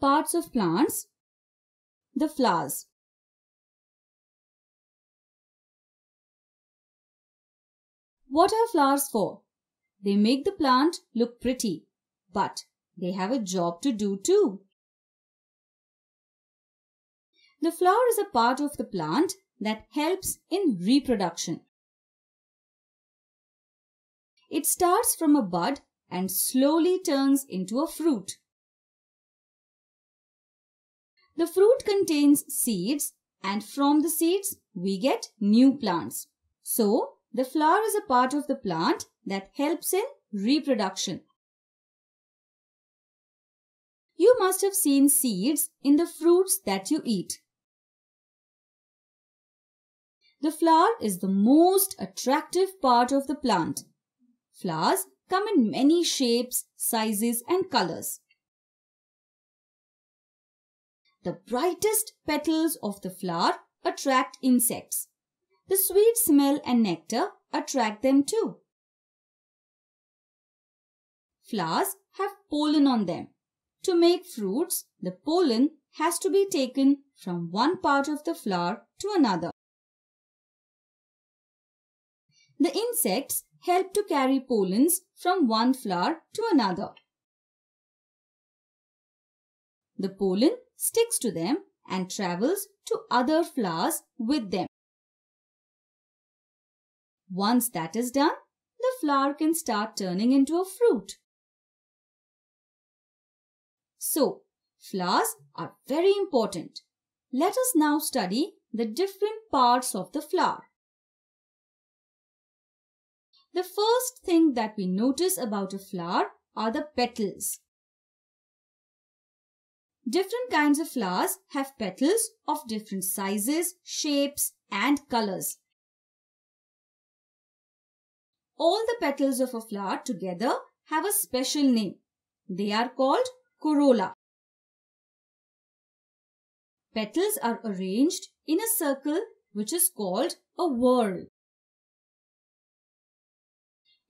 parts of plants, the flowers. What are flowers for? They make the plant look pretty, but they have a job to do too. The flower is a part of the plant that helps in reproduction. It starts from a bud and slowly turns into a fruit. The fruit contains seeds and from the seeds we get new plants. So, the flower is a part of the plant that helps in reproduction. You must have seen seeds in the fruits that you eat. The flower is the most attractive part of the plant. Flowers come in many shapes, sizes and colors. The brightest petals of the flower attract insects. The sweet smell and nectar attract them too. Flowers have pollen on them. To make fruits, the pollen has to be taken from one part of the flower to another. The insects help to carry pollens from one flower to another. The pollen sticks to them and travels to other flowers with them. Once that is done, the flower can start turning into a fruit. So, flowers are very important. Let us now study the different parts of the flower. The first thing that we notice about a flower are the petals. Different kinds of flowers have petals of different sizes, shapes and colors. All the petals of a flower together have a special name. They are called corolla. Petals are arranged in a circle which is called a whorl.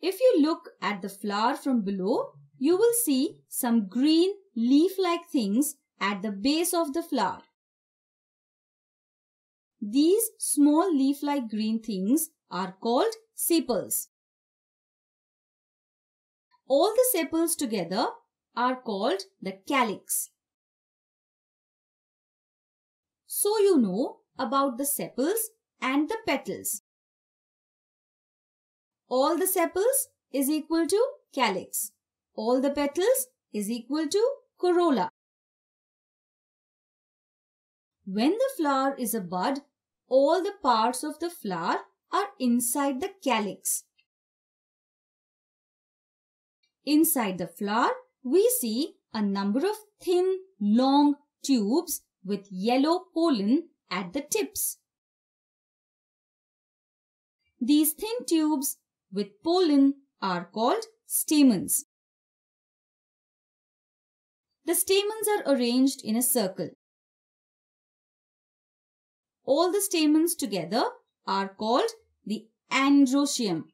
If you look at the flower from below, you will see some green leaf-like things at the base of the flower. These small leaf-like green things are called sepals. All the sepals together are called the calyx. So you know about the sepals and the petals. All the sepals is equal to calyx. All the petals is equal to corolla. When the flower is a bud, all the parts of the flower are inside the calyx. Inside the flower, we see a number of thin, long tubes with yellow pollen at the tips. These thin tubes with pollen are called stamens. The stamens are arranged in a circle. All the stamens together are called the androecium.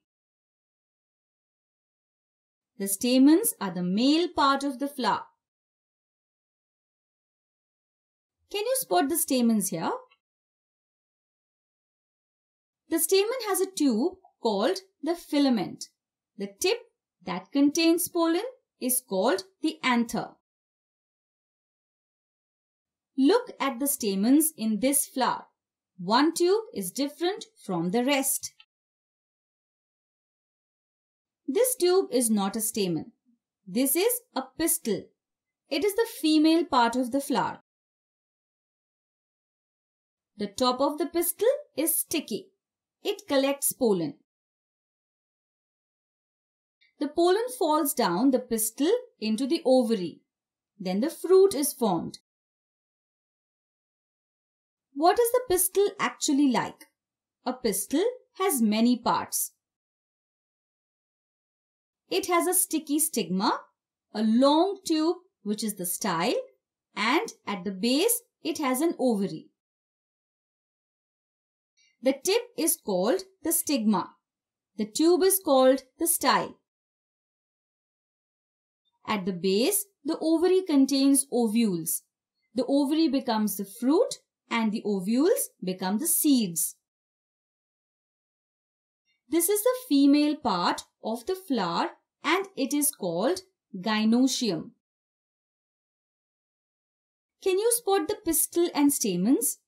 The stamens are the male part of the flower. Can you spot the stamens here? The stamen has a tube called the filament. The tip that contains pollen is called the anther. Look at the stamens in this flower. One tube is different from the rest. This tube is not a stamen. This is a pistil. It is the female part of the flower. The top of the pistil is sticky. It collects pollen. The pollen falls down the pistil into the ovary. Then the fruit is formed. What is the pistil actually like? A pistil has many parts. It has a sticky stigma, a long tube which is the style and at the base it has an ovary. The tip is called the stigma. The tube is called the style. At the base, the ovary contains ovules. the ovary becomes the fruit and the ovules become the seeds. This is the female part of the flower and it is called gynoecium. Can you spot the pistil and stamens?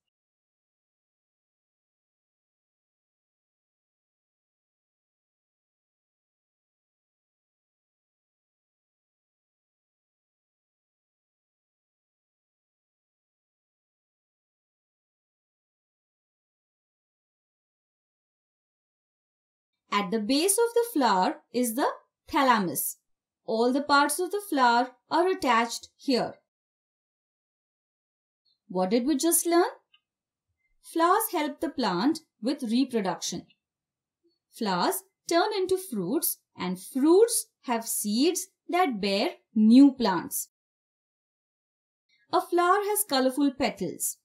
At the base of the flower is the thalamus. All the parts of the flower are attached here. What did we just learn? Flowers help the plant with reproduction. Flowers turn into fruits and fruits have seeds that bear new plants. A flower has colorful petals.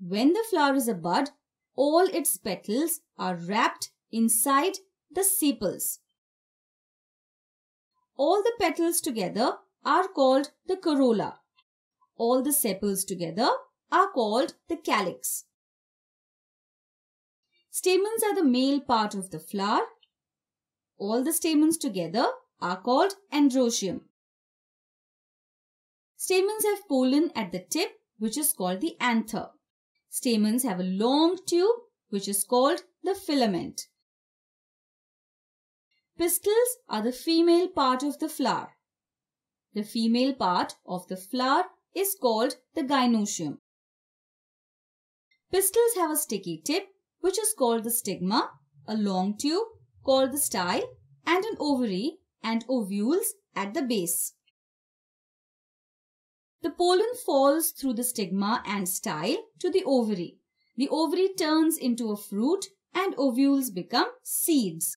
When the flower is a bud, all its petals are wrapped inside the sepals. All the petals together are called the corolla. All the sepals together are called the calyx. Stamens are the male part of the flower. All the stamens together are called androecium. Stamens have pollen at the tip which is called the anther. Stamens have a long tube which is called the filament. Pistils are the female part of the flower. The female part of the flower is called the gynoecium. Pistils have a sticky tip which is called the stigma, a long tube called the style and an ovary and ovules at the base. The pollen falls through the stigma and style to the ovary. The ovary turns into a fruit and ovules become seeds.